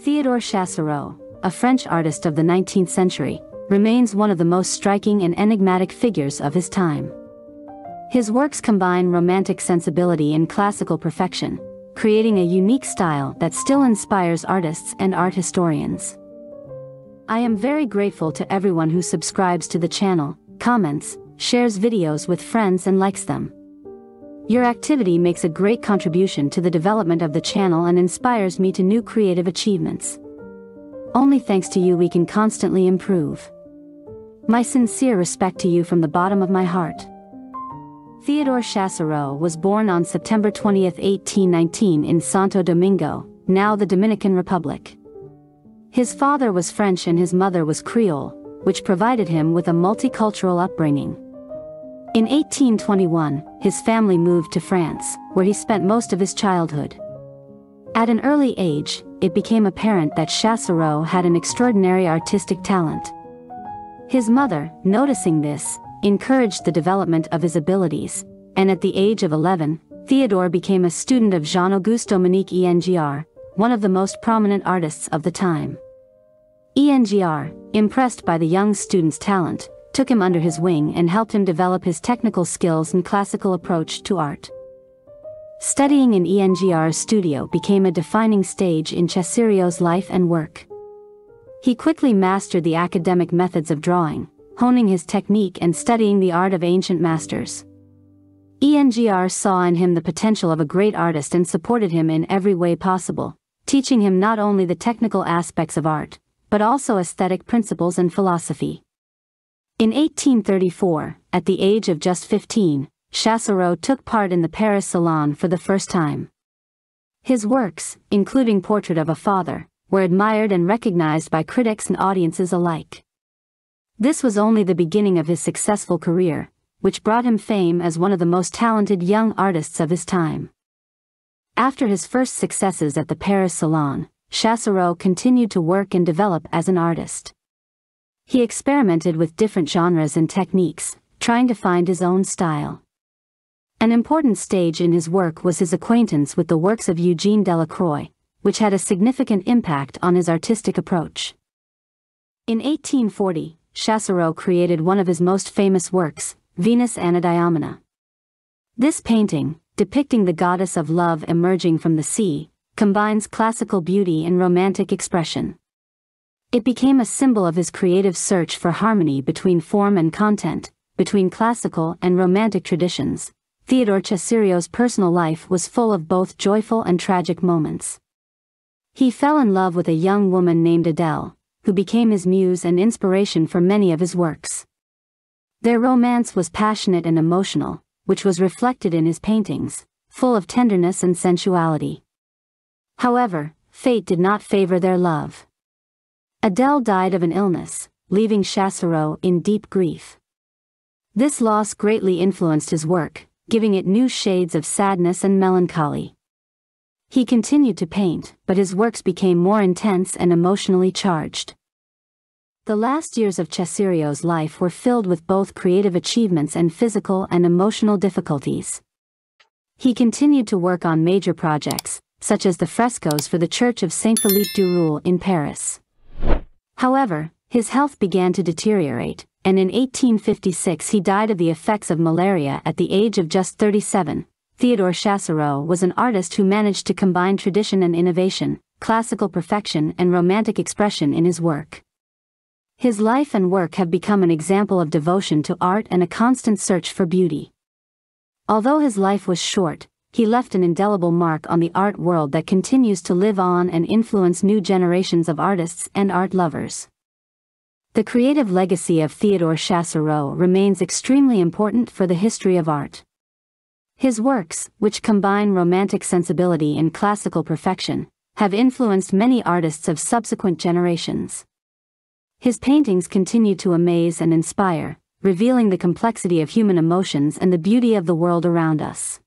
Theodore Chassériau, a French artist of the 19th century, remains one of the most striking and enigmatic figures of his time. His works combine romantic sensibility and classical perfection, creating a unique style that still inspires artists and art historians. I am very grateful to everyone who subscribes to the channel, comments, shares videos with friends and likes them. Your activity makes a great contribution to the development of the channel and inspires me to new creative achievements. Only thanks to you we can constantly improve. My sincere respect to you from the bottom of my heart. Theodore Chassériau was born on September 20, 1819 in Santo Domingo, now the Dominican Republic. His father was French and his mother was Creole, which provided him with a multicultural upbringing. In 1821, his family moved to France, where he spent most of his childhood. At an early age, it became apparent that Chassériau had an extraordinary artistic talent. His mother, noticing this, encouraged the development of his abilities, and at the age of 11, Theodore became a student of Jean-Auguste Dominique Ingres, one of the most prominent artists of the time. Ingres, impressed by the young student's talent, took him under his wing and helped him develop his technical skills and classical approach to art. Studying in Ingres's studio became a defining stage in Chassériau's life and work. He quickly mastered the academic methods of drawing, honing his technique and studying the art of ancient masters. Ingres saw in him the potential of a great artist and supported him in every way possible, teaching him not only the technical aspects of art, but also aesthetic principles and philosophy. In 1834, at the age of just 15, Chassériau took part in the Paris Salon for the first time. His works, including Portrait of a Father, were admired and recognized by critics and audiences alike. This was only the beginning of his successful career, which brought him fame as one of the most talented young artists of his time. After his first successes at the Paris Salon, Chassériau continued to work and develop as an artist. He experimented with different genres and techniques, trying to find his own style. An important stage in his work was his acquaintance with the works of Eugene Delacroix, which had a significant impact on his artistic approach. In 1840, Chassériau created one of his most famous works, Venus Anadyomene. This painting, depicting the goddess of love emerging from the sea, combines classical beauty and romantic expression. It became a symbol of his creative search for harmony between form and content, between classical and romantic traditions. Theodore Chassériau's personal life was full of both joyful and tragic moments. He fell in love with a young woman named Adele, who became his muse and inspiration for many of his works. Their romance was passionate and emotional, which was reflected in his paintings, full of tenderness and sensuality. However, fate did not favor their love. Adele died of an illness, leaving Chassériau in deep grief. This loss greatly influenced his work, giving it new shades of sadness and melancholy. He continued to paint, but his works became more intense and emotionally charged. The last years of Chassériau's life were filled with both creative achievements and physical and emotional difficulties. He continued to work on major projects, such as the frescoes for the Church of Saint Philippe du Roule in Paris. However, his health began to deteriorate, and in 1856 he died of the effects of malaria at the age of just 37. Theodore Chassériau was an artist who managed to combine tradition and innovation, classical perfection and romantic expression in his work. His life and work have become an example of devotion to art and a constant search for beauty. Although his life was short, he left an indelible mark on the art world that continues to live on and influence new generations of artists and art lovers. The creative legacy of Theodore Chassériau remains extremely important for the history of art. His works, which combine romantic sensibility and classical perfection, have influenced many artists of subsequent generations. His paintings continue to amaze and inspire, revealing the complexity of human emotions and the beauty of the world around us.